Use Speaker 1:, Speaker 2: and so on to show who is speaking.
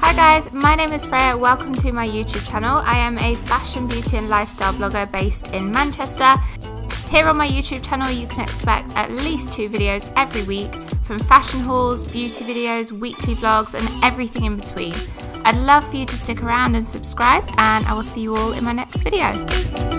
Speaker 1: Hi guys, my name is Freya. Welcome to my YouTube channel. I am a fashion, beauty, and lifestyle blogger based in Manchester. Here on my YouTube channel, you can expect at least two videos every week from fashion hauls, beauty videos, weekly vlogs, and everything in between. I'd love for you to stick around and subscribe, and I will see you all in my next video.